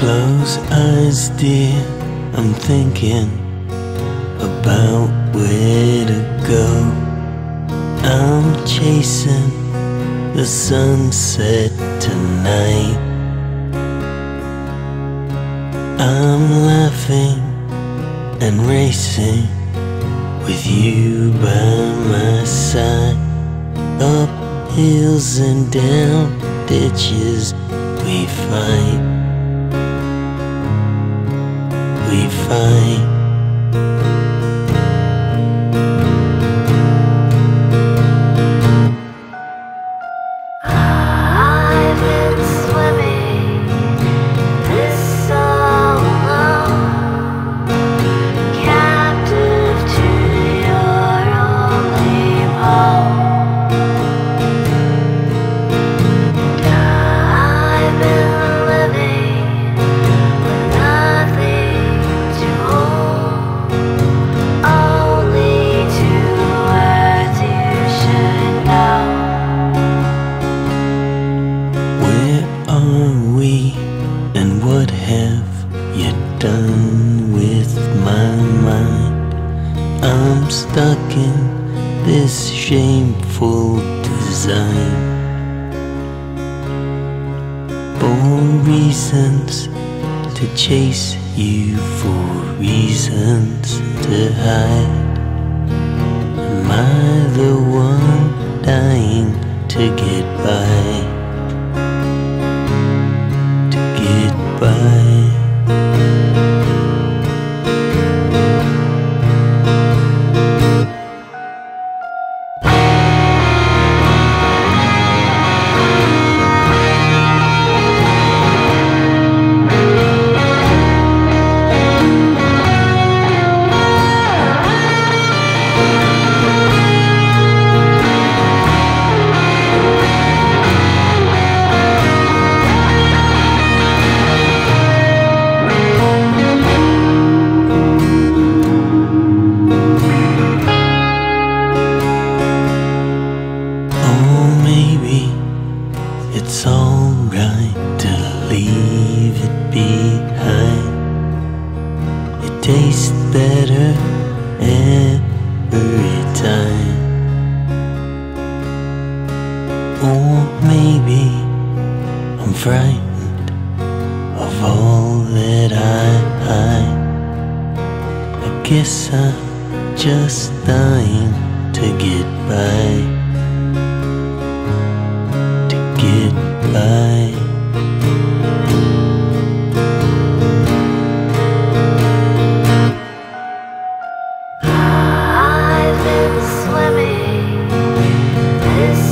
Close eyes, dear, I'm thinking about where to go. I'm chasing the sunset tonight. I'm laughing and racing with you by my side. Up hills and down ditches we fight. We fight. Are we and what have you done with my mind? I'm stuck in this shameful design. For reasons to chase you, for reasons to hide. Am I the one dying to get by? Get it's alright to leave it behind. It tastes better every time. Or maybe I'm frightened of all that I hide. I guess I'm just dying to get by get by. I've been swimming this